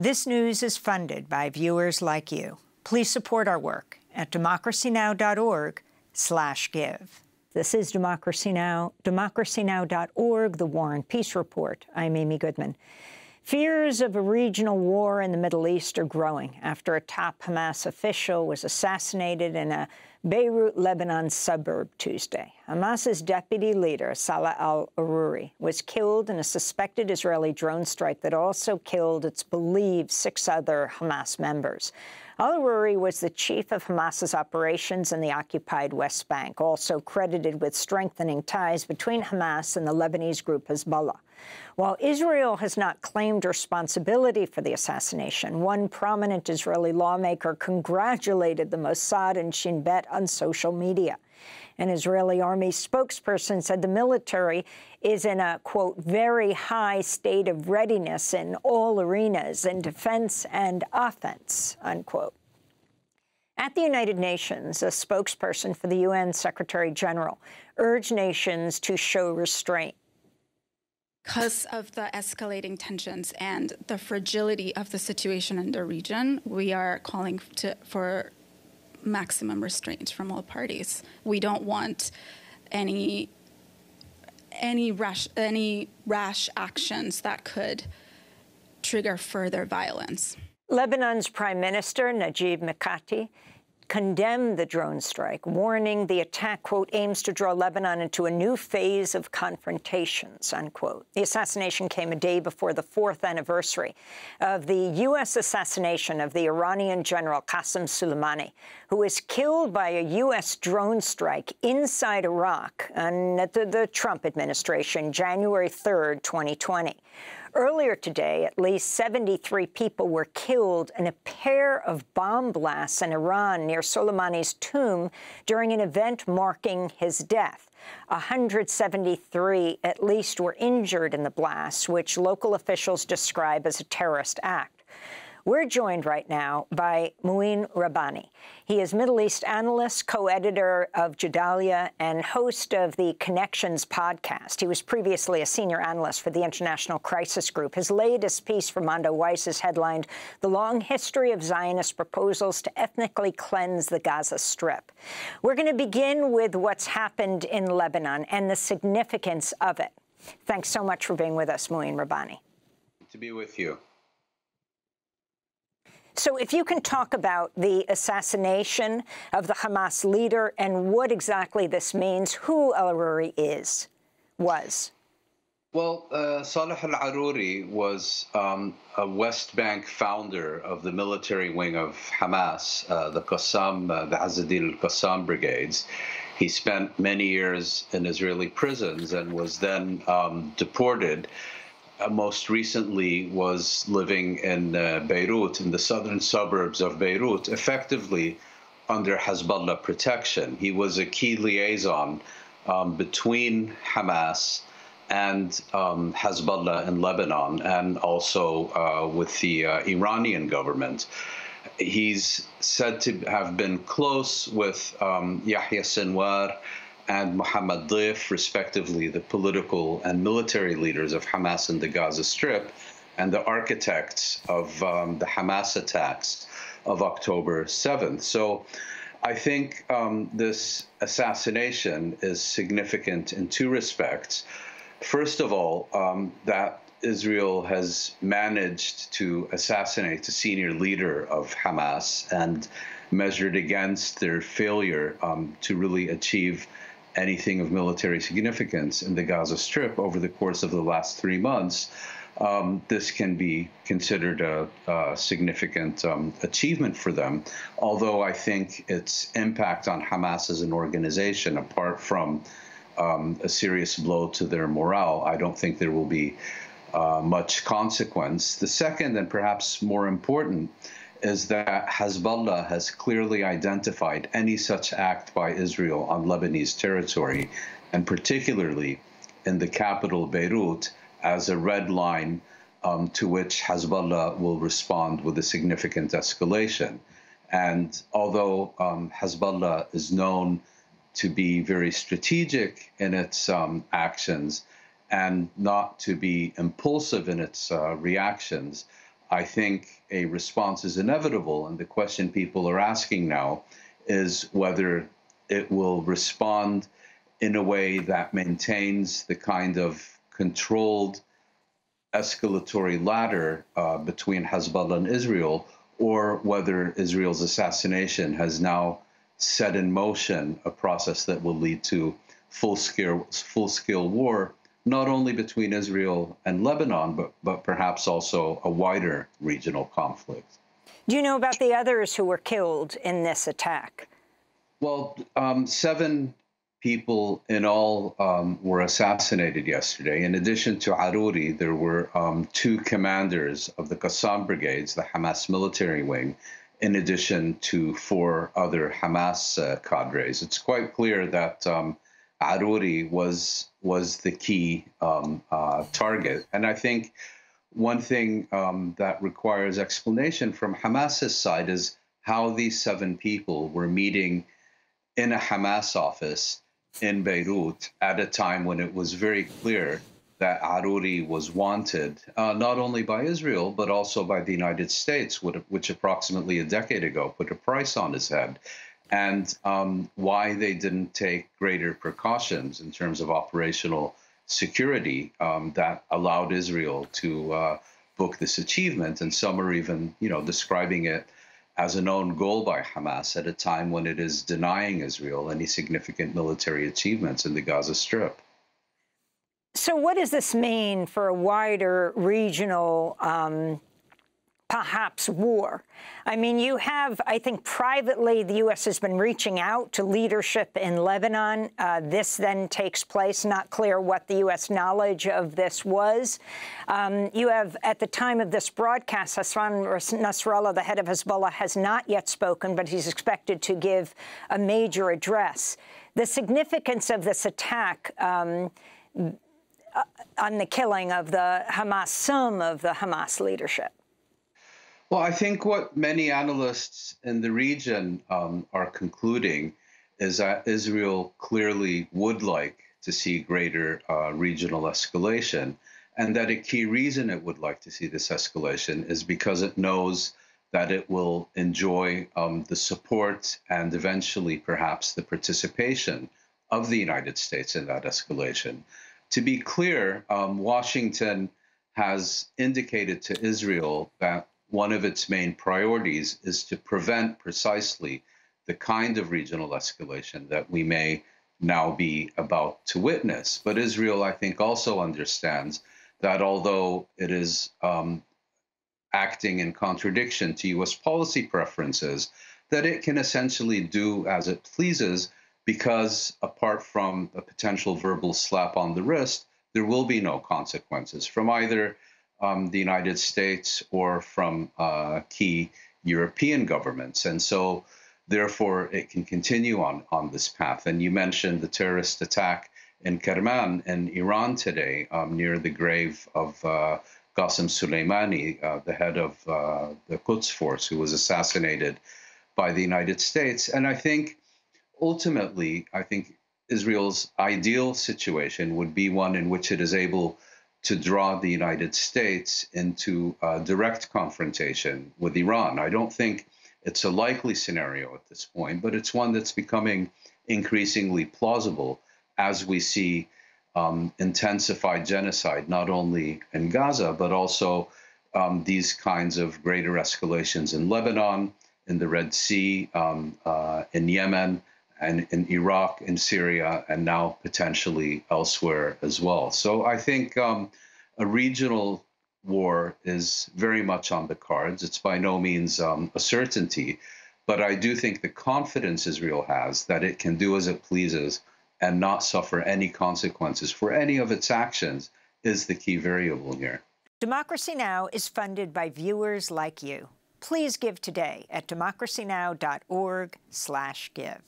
This news is funded by viewers like you. Please support our work at democracynow.org slash give. This is Democracy Now!, democracynow.org, The War and Peace Report. I'm Amy Goodman. Fears of a regional war in the Middle East are growing after a top Hamas official was assassinated in a Beirut, Lebanon suburb Tuesday. Hamas's deputy leader, Saleh al-Arouri, was killed in a suspected Israeli drone strike that also killed, it's believed, six other Hamas members. Al-Arouri was the chief of Hamas's operations in the occupied West Bank, also credited with strengthening ties between Hamas and the Lebanese group Hezbollah. While Israel has not claimed responsibility for the assassination, one prominent Israeli lawmaker congratulated the Mossad and Shin Bet on social media. An Israeli army spokesperson said the military is in a, quote, very high state of readiness in all arenas in defense and offense, unquote. At the United Nations, a spokesperson for the UN Secretary General urged nations to show restraint. Because of the escalating tensions and the fragility of the situation in the region, we are calling to, for maximum restraint from all parties. We don't want any any rash any rash actions that could trigger further violence. Lebanon's Prime Minister Najib Mikati condemned the drone strike, warning the attack, quote, aims to draw Lebanon into a new phase of confrontations, unquote. The assassination came a day before the fourth anniversary of the U.S. assassination of the Iranian general Qasem Soleimani, who was killed by a U.S. drone strike inside Iraq under the Trump administration, January 3rd, 2020. Earlier today, at least 73 people were killed in a pair of bomb blasts in Iran near Soleimani's tomb during an event marking his death. 173 at least were injured in the blasts, which local officials describe as a terrorist act. We're joined right now by Mouin Rabbani. He is Middle East analyst, co-editor of Jadaliyya, and host of the Connections podcast. He was previously a senior analyst for the International Crisis Group. His latest piece for Mondoweiss is headlined The Long History of Zionist Proposals to Ethnically Cleanse the Gaza Strip. We're going to begin with what's happened in Lebanon and the significance of it. Thanks so much for being with us, Mouin Rabbani. To be with you. So if you can talk about the assassination of the Hamas leader and what exactly this means, who al-Arouri is, was. Well, uh, Saleh al-Arouri was um, a West Bank founder of the military wing of Hamas, uh, the Qassam, uh, the Azzedine al-Qassam brigades. He spent many years in Israeli prisons and was then um, deported most recently was living in uh, Beirut, in the southern suburbs of Beirut, effectively under Hezbollah protection. He was a key liaison um, between Hamas and um, Hezbollah in Lebanon, and also uh, with the uh, Iranian government. He's said to have been close with um, Yahya Sinwar and Mohammad Deif, respectively, the political and military leaders of Hamas in the Gaza Strip, and the architects of um, the Hamas attacks of October 7th. So I think um, this assassination is significant in two respects. First of all, um, that Israel has managed to assassinate a senior leader of Hamas and measured against their failure um, to really achieve anything of military significance in the Gaza Strip over the course of the last three months, um, this can be considered a, a significant um, achievement for them. Although I think its impact on Hamas as an organization, apart from um, a serious blow to their morale, I don't think there will be uh, much consequence. The second, and perhaps more important, is that Hezbollah has clearly identified any such act by Israel on Lebanese territory, and particularly in the capital Beirut, as a red line um, to which Hezbollah will respond with a significant escalation. And although um, Hezbollah is known to be very strategic in its um, actions and not to be impulsive in its uh, reactions, I think a response is inevitable. And the question people are asking now is whether it will respond in a way that maintains the kind of controlled escalatory ladder uh, between Hezbollah and Israel, or whether Israel's assassination has now set in motion a process that will lead to full scale full scale war, not only between Israel and Lebanon, but but perhaps also a wider regional conflict. Do you know about the others who were killed in this attack? Well, um, seven people in all um, were assassinated yesterday. In addition to Arouri, there were um, two commanders of the Qassam brigades, the Hamas military wing, in addition to four other Hamas uh, cadres. It's quite clear that um, Arouri was was the key um, uh, target, and I think one thing um, that requires explanation from Hamas's side is how these seven people were meeting in a Hamas office in Beirut at a time when it was very clear that Arouri was wanted, uh, not only by Israel, but also by the United States, which approximately a decade ago put a price on his head, and um, why they didn't take greater precautions in terms of operational security um, that allowed Israel to uh, book this achievement. And some are even, you know, describing it as an own goal by Hamas at a time when it is denying Israel any significant military achievements in the Gaza Strip. So, what does this mean for a wider regional um, perhaps war. I mean, you have, I think, privately, the U.S. has been reaching out to leadership in Lebanon. Uh, this then takes place. Not clear what the U.S. knowledge of this was. Um, you have, at the time of this broadcast, Hassan Nasrallah, the head of Hezbollah, has not yet spoken, but he's expected to give a major address. The significance of this attack um, uh, on the killing of the Hamas, some of the Hamas leadership. Well, I think what many analysts in the region um, are concluding is that Israel clearly would like to see greater uh, regional escalation, and that a key reason it would like to see this escalation is because it knows that it will enjoy um, the support and eventually perhaps the participation of the United States in that escalation. To be clear, um, Washington has indicated to Israel that one of its main priorities is to prevent precisely the kind of regional escalation that we may now be about to witness. But Israel, I think, also understands that although it is um, acting in contradiction to US policy preferences, that it can essentially do as it pleases because apart from a potential verbal slap on the wrist, there will be no consequences from either um, the United States or from uh, key European governments. And so, therefore, it can continue on, on this path. And you mentioned the terrorist attack in Kerman in Iran today, um, near the grave of uh, Qasem Soleimani, uh, the head of uh, the Quds Force, who was assassinated by the United States. And I think ultimately, I think Israel's ideal situation would be one in which it is able to draw the United States into a direct confrontation with Iran. I don't think it's a likely scenario at this point, but it's one that's becoming increasingly plausible as we see um, intensified genocide, not only in Gaza, but also um, these kinds of greater escalations in Lebanon, in the Red Sea, um, uh, in Yemen, and in Iraq, in Syria, and now potentially elsewhere as well. So I think um, a regional war is very much on the cards. It's by no means um, a certainty, but I do think the confidence Israel has that it can do as it pleases and not suffer any consequences for any of its actions is the key variable here. Democracy Now! is funded by viewers like you. Please give today at democracynow.org/give.